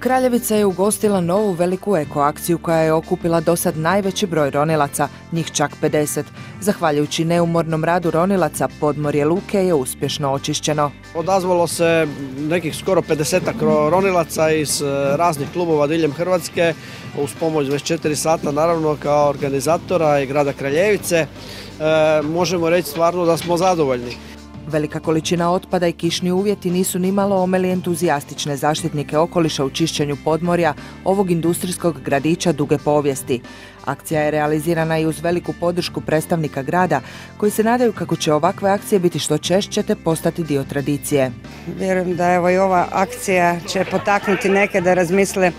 Kraljevica je ugostila novu veliku ekoakciju koja je okupila do sad najveći broj ronilaca, njih čak 50. Zahvaljujući neumornom radu ronilaca, podmorje Luke je uspješno očišćeno. Odazvalo se nekih skoro 50 ronilaca iz e, raznih klubova diljem Hrvatske uz pomoć 24 sata naravno kao organizatora i grada Kraljevice. E, možemo reći stvarno da smo zadovoljni. Velika količina otpada i kišni uvjeti nisu nimalo omeli entuzijastične zaštitnike okoliša u čišćenju podmorja ovog industrijskog gradića duge povijesti. Akcija je realizirana i uz veliku podršku predstavnika grada koji se nadaju kako će ovakve akcije biti što češće te postati dio tradicije. Vjerujem da evo i ova akcija će potaknuti neke da razmisle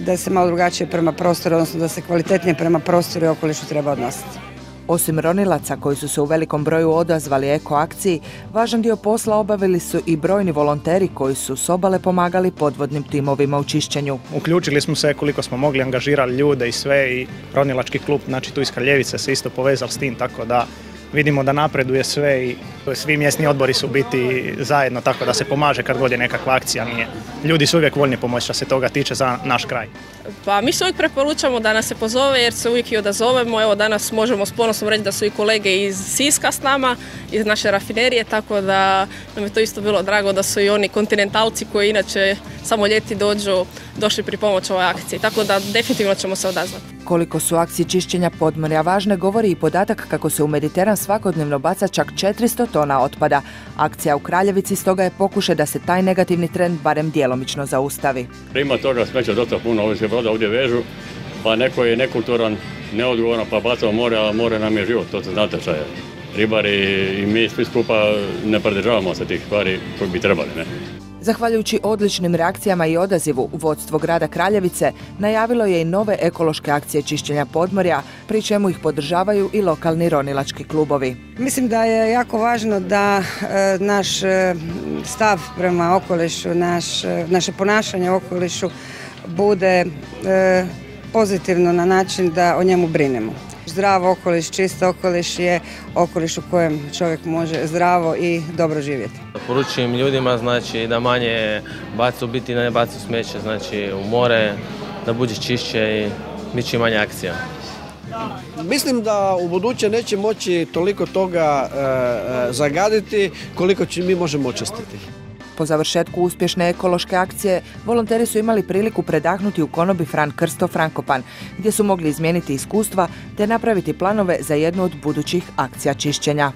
da se malo drugačije prema prostoru, odnosno da se kvalitetnije prema prostoru i okolišu treba odnositi. Osim ronilaca koji su se u velikom broju odazvali eko akciji, važan dio posla obavili su i brojni volonteri koji su s obale pomagali podvodnim timovima u čišćenju. Uključili smo se koliko smo mogli, angažirali ljude i sve i ronilački klub, znači tu iz Kraljevice se isto povezao s tim, tako da vidimo da napreduje sve i svi mjesni odbori su biti zajedno tako da se pomaže kad god je nekakva akcija nije. Ljudi su uvijek voljni pomoći što se toga tiče za naš kraj. Pa mi se uvijek preporučamo da nas se pozove jer se uvijek i odazovemo. Evo danas možemo s ponosom reći da su i kolege iz Siska s nama, iz naše rafinerije, tako da nam je to isto bilo drago da su i oni kontinentalci koji inače samo ljeti dođu došli pri pomoć ovoj akciji. Tako da definitivno ćemo se odazvati. Koliko su akcije čišćenja podmorja važne govori i podatak kako se u Mediteran svakodnevno baca čak 400 tona otpada. Akcija u Kraljevici stoga je pokušaj da se taj negativni trend barem djelomično zaustavi. Ima toga smeća dosta puno, ovdje se voda ovdje vežu, pa neko je nekulturan, neodgovoran, pa bacao more, a more nam je život, to se znate šta je. Ribari i mi svi skupa ne pridržavamo se tih stvari koji bi trebali. Ne? Zahvaljujući odličnim reakcijama i odazivu, vodstvo grada Kraljevice najavilo je i nove ekološke akcije čišćenja podmorja, pri čemu ih podržavaju i lokalni ronilački klubovi. Mislim da je jako važno da e, naš e, stav prema okolišu, naš, e, naše ponašanje okolišu bude pozitivno na način da o njemu brinemo. Zdrav okoliš, čist okoliš je okoliš u kojem čovjek može zdravo i dobro živjeti. Poručujem ljudima znači da manje bacu biti ne bacu smeće znači u more, da bude čišće i bit će manje akcija. Mislim da u buduće neće moći toliko toga e, e, zagaditi koliko će mi možemo očistiti. Po završetku uspješne ekološke akcije, volonteri su imali priliku predahnuti u konobi Fran Krsto Frankopan, gdje su mogli izmijeniti iskustva te napraviti planove za jednu od budućih akcija čišćenja.